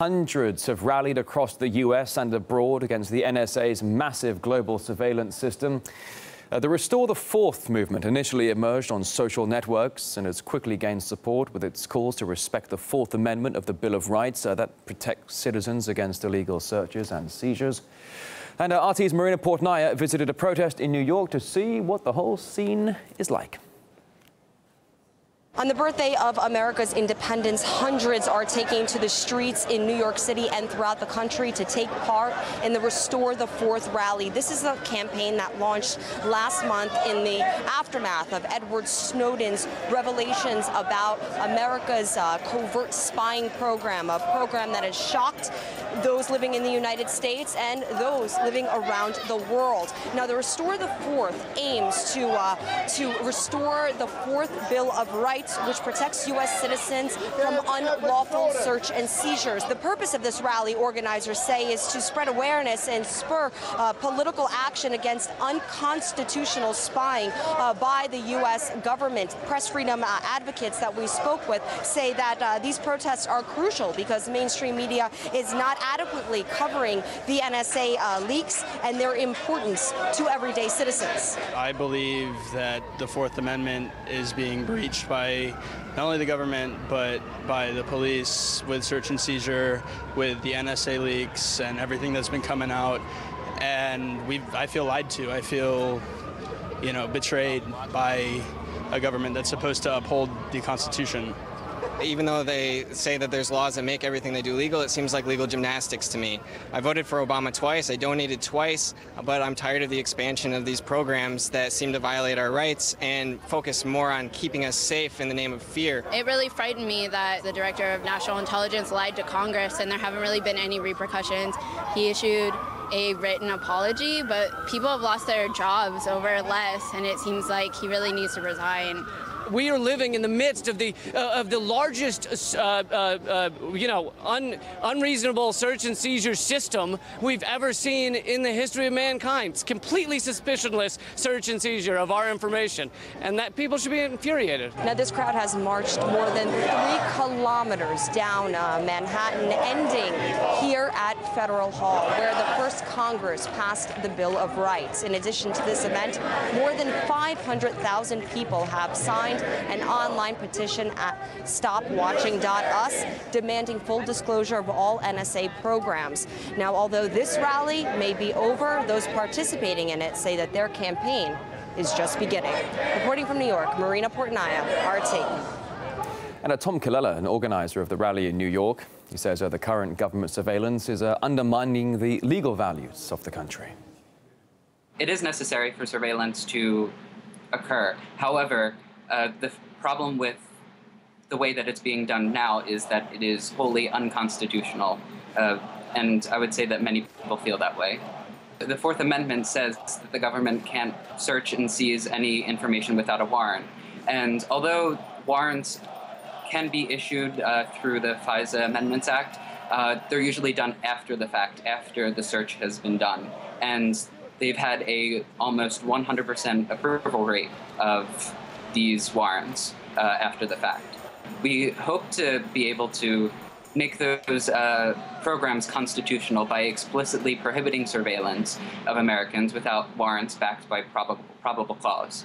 Hundreds have rallied across the US and abroad against the NSA's massive global surveillance system. Uh, the Restore the Fourth movement initially emerged on social networks and has quickly gained support with its calls to respect the Fourth Amendment of the Bill of Rights uh, that protects citizens against illegal searches and seizures. And uh, RT's Marina Portnaya visited a protest in New York to see what the whole scene is like. On the birthday of America's independence, hundreds are taking to the streets in New York City and throughout the country to take part in the Restore the Fourth rally. This is a campaign that launched last month in the aftermath of Edward Snowden's revelations about America's uh, covert spying program, a program that has shocked those living in the United States and those living around the world. Now, the Restore the Fourth aims to, uh, to restore the Fourth Bill of Rights which protects U.S. citizens from unlawful search and seizures. The purpose of this rally, organizers say, is to spread awareness and spur uh, political action against unconstitutional spying uh, by the U.S. government. Press freedom uh, advocates that we spoke with say that uh, these protests are crucial because mainstream media is not adequately covering the NSA uh, leaks and their importance to everyday citizens. I believe that the Fourth Amendment is being breached by not only the government but by the police with search and seizure, with the NSA leaks and everything that's been coming out. And we I feel lied to. I feel, you know, betrayed by a government that's supposed to uphold the Constitution. Even though they say that there's laws that make everything they do legal, it seems like legal gymnastics to me. I voted for Obama twice, I donated twice, but I'm tired of the expansion of these programs that seem to violate our rights and focus more on keeping us safe in the name of fear. It really frightened me that the Director of National Intelligence lied to Congress and there haven't really been any repercussions. He issued a written apology, but people have lost their jobs over less, and it seems like he really needs to resign we are living in the midst of the uh, of the largest, uh, uh, uh, you know, un, unreasonable search and seizure system we've ever seen in the history of mankind. It's completely suspicionless search and seizure of our information, and that people should be infuriated. Now, this crowd has marched more than three kilometers down uh, Manhattan, ending here at Federal Hall, where the first Congress passed the Bill of Rights. In addition to this event, more than 500,000 people have signed an online petition at stopwatching.us demanding full disclosure of all NSA programs. Now, although this rally may be over, those participating in it say that their campaign is just beginning. Reporting from New York, Marina Portnaya, RT. And uh, Tom Killela, an organizer of the rally in New York, he says uh, the current government surveillance is uh, undermining the legal values of the country. It is necessary for surveillance to occur. However, uh, the problem with the way that it's being done now is that it is wholly unconstitutional, uh, and I would say that many people feel that way. The Fourth Amendment says that the government can't search and seize any information without a warrant. And although warrants can be issued uh, through the FISA Amendments Act, uh, they're usually done after the fact, after the search has been done. And they've had a almost 100% approval rate of these warrants uh, after the fact. We hope to be able to make those uh, programs constitutional by explicitly prohibiting surveillance of Americans without warrants backed by probable, probable cause.